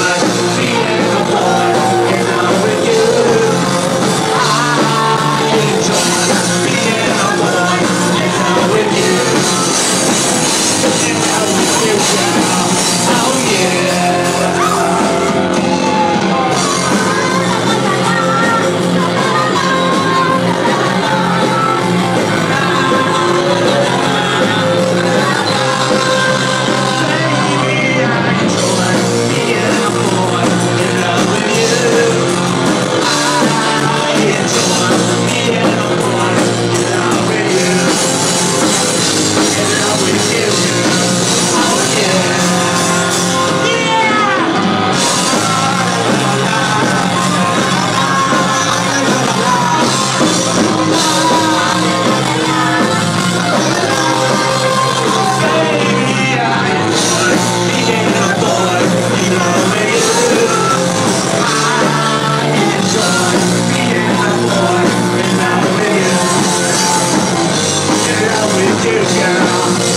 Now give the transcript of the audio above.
Bye. you, girl.